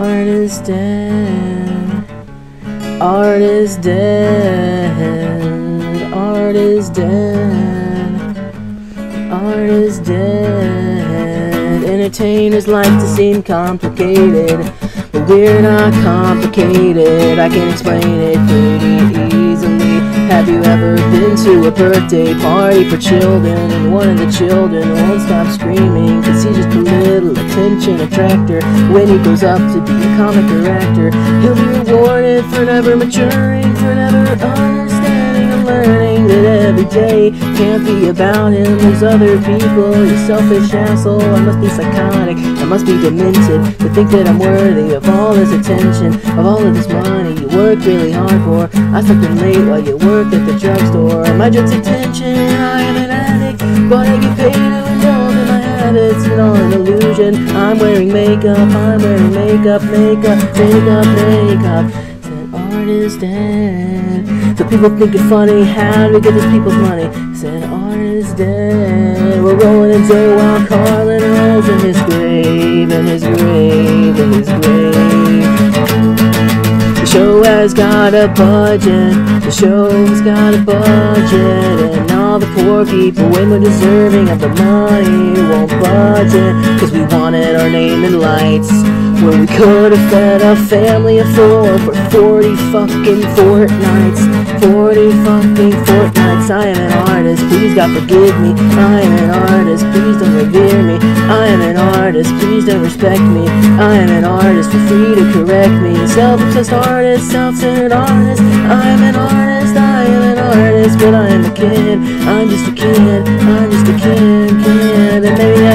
Art is dead. Art is dead. Art is dead. Art is dead. Entertainers like to seem complicated, but we're not complicated. I can explain it pretty. Have you ever been to a birthday party for children and one of the children won't stop screaming? Cause he just a little attention attractor. When he grows up to be a comic or actor he'll be rewarded for never maturing for never day. Can't be about him there's other people. You selfish asshole. I must be psychotic. I must be demented to think that I'm worthy of all this attention of all of this money you work really hard for. I slept in late while you worked at the drugstore. My drugs attention I am an addict but I get paid to indulge in my habits and all an illusion. I'm wearing makeup I'm wearing makeup makeup makeup makeup. Said art is dead so people think it's funny how do we get these people's money said art is dead we're rolling in dough while Carlin rolls in his grave in his grave in his grave the show has got a budget. The show's got a budget. And all the poor people, way more deserving of the money, won't budget. Cause we wanted our name in lights. Where we could have fed a family of four for 40 fucking fortnights. 40 fucking fortnights. I am an artist, please God forgive me. I am an artist, please don't revere me. I am an artist, please don't respect me. I am an artist, feel free to correct me. Self-obsessed artist, self-centered artist. I am an artist, I am an artist, but I am a kid. I'm just a kid, I'm just a kid, kid. And maybe